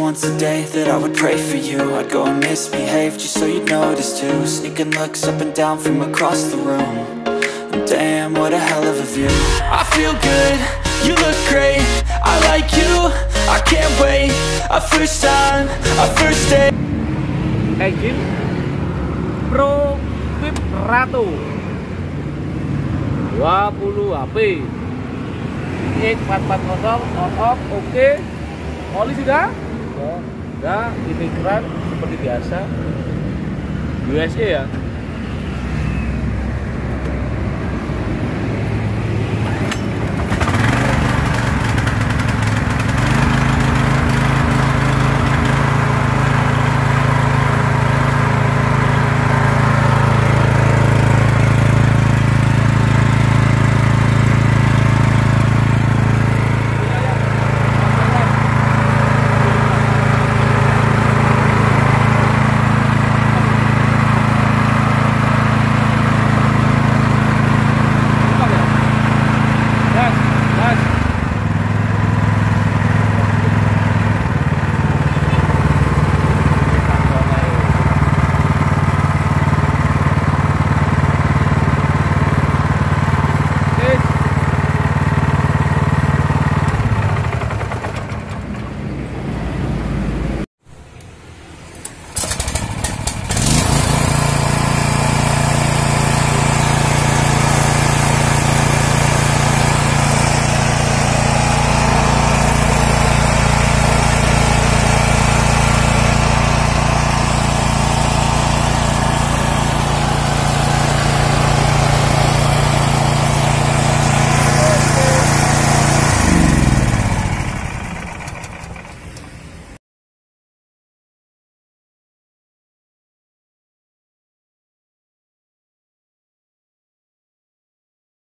once a day that I would pray for you. I'd go and misbehave just so you'd notice too. Sneaking looks up and down from across the room. And Damn, what a hell of a view. I feel good, you look great. I like you, I can't wait. A first time, a first date engine Pro Fit Rato 20 HP X440 on off oke oli sudah? Sudah. Ini keren seperti biasa. USA ya